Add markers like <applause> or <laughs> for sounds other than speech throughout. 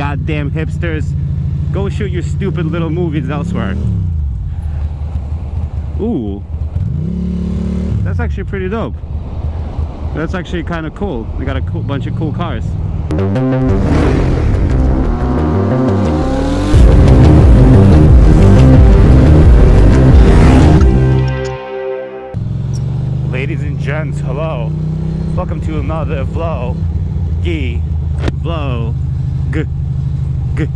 goddamn hipsters. Go shoot your stupid little movies elsewhere. Ooh. That's actually pretty dope. That's actually kind of cool. They got a cool bunch of cool cars. Ladies and gents, hello. Welcome to another vlog. G vlog. G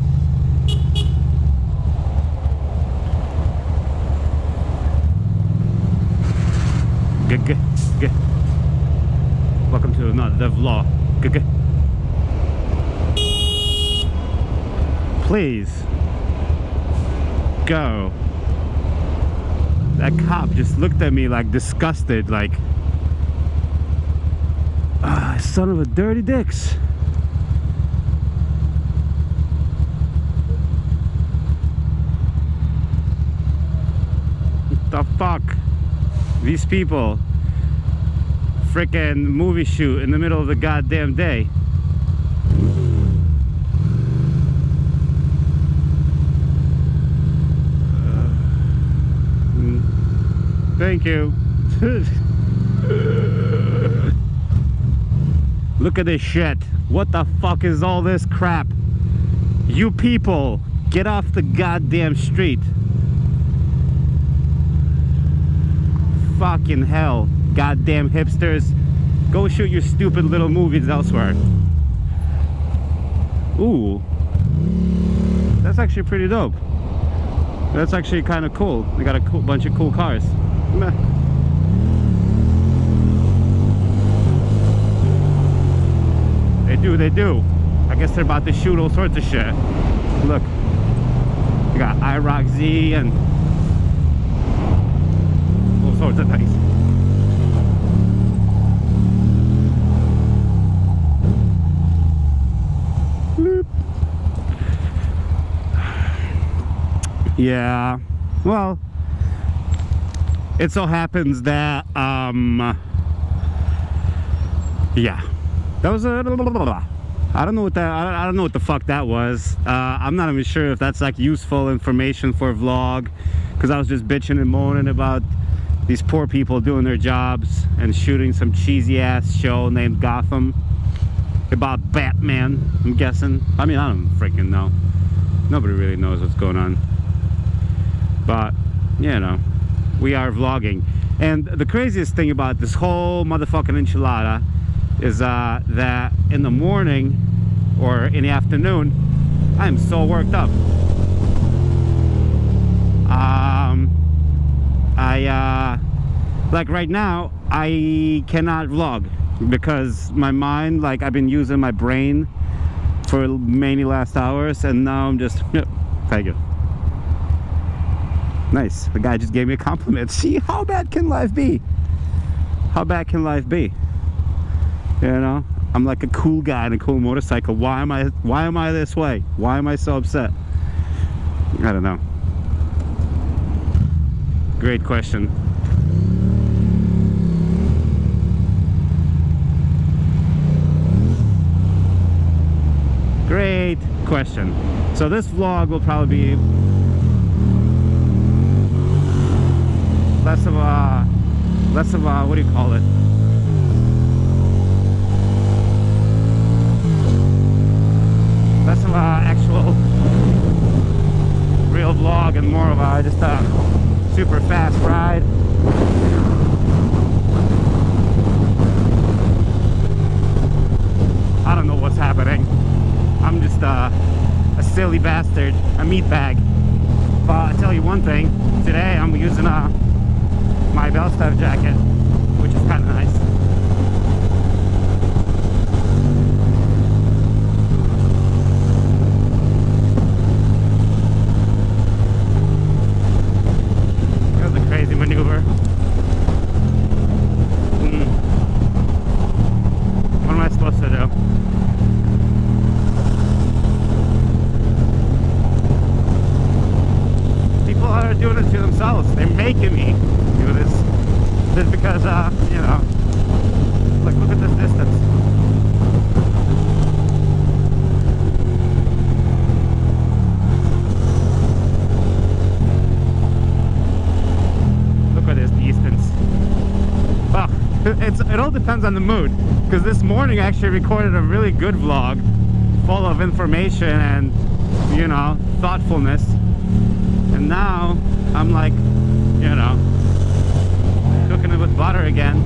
g. Welcome to another vlog. G. Please go. That cop just looked at me like disgusted, like, ah, son of a dirty dicks. The fuck? These people freaking movie shoot in the middle of the goddamn day. <sighs> Thank you. <laughs> Look at this shit. What the fuck is all this crap? You people, get off the goddamn street. Fucking hell. Goddamn hipsters. Go shoot your stupid little movies elsewhere. Ooh. That's actually pretty dope. That's actually kind of cool. They got a cool bunch of cool cars. Meh. They do, they do. I guess they're about to shoot all sorts of shit. Look. You got IROC Z and Bloop. Yeah. Well, it so happens that um yeah that was a i don't know what that i don't know what the fuck that was uh i'm not even sure if that's like useful information for a vlog because i was just bitching and moaning about these poor people doing their jobs and shooting some cheesy ass show named gotham about batman i'm guessing. I mean i don't freaking know. Nobody really knows what's going on. But you know we are vlogging. And the craziest thing about this whole motherfucking enchilada is uh, that in the morning or in the afternoon I'm so worked up um, I uh, like right now I cannot vlog because my mind like I've been using my brain for many last hours and now I'm just thank you Nice. The guy just gave me a compliment. <laughs> See, how bad can life be? How bad can life be? You know, I'm like a cool guy in a cool motorcycle. Why am I? Why am I this way? Why am I so upset? I don't know. Great question. Great question. So this vlog will probably be less of a less of a what do you call it? Less of a actual real vlog and more of a just a super fast ride. I don't know what's happening I'm a, silly bastard a meatbag but I tell you one thing today I'm using a my Belstaff jacket, which is kind of nice. That was a crazy maneuver. Hmm. What am I supposed to do? People are doing it to themselves. They're making me do this just because, uh, you know, it's it all depends on the mood. Because this morning I actually recorded a really good vlog, full of information and you know thoughtfulness. And now I'm like, you know, cooking it with butter again,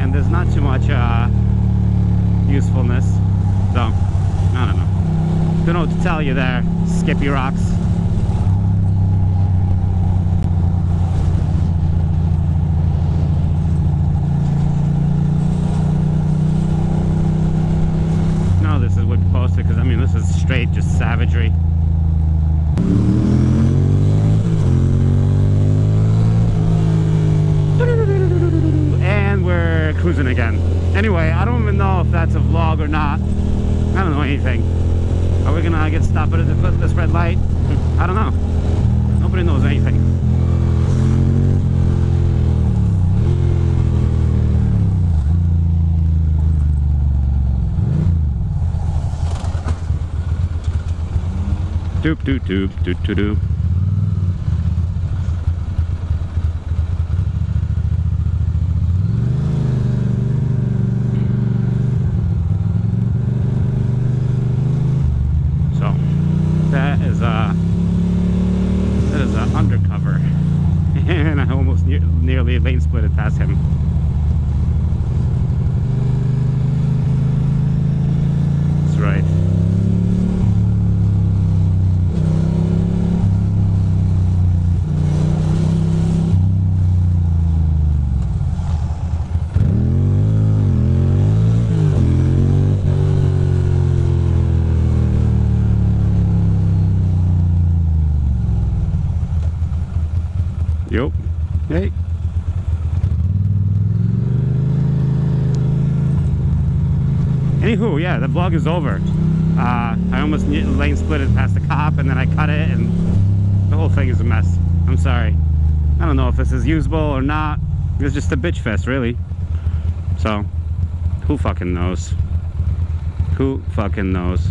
and there's not too much uh, usefulness. So I don't know. Don't know what to tell you there, Skippy Rocks. No, this is what posted because I mean this is straight just savagery. And we're cruising again. Anyway, I don't even know if that's a vlog or not. I don't know anything. Are we gonna get stopped at this red light? I don't know. Nobody knows anything. Doop doop doop doop doop doop. So that is uh that is uh, undercover, <laughs> and I almost ne nearly lane split it past him. That's right. Yup. Hey. Anywho, yeah, the vlog is over. Uh, I almost lane split it past the cop and then I cut it and the whole thing is a mess. I'm sorry. I don't know if this is usable or not. It's just a bitch fest, really. So, who fucking knows? Who fucking knows?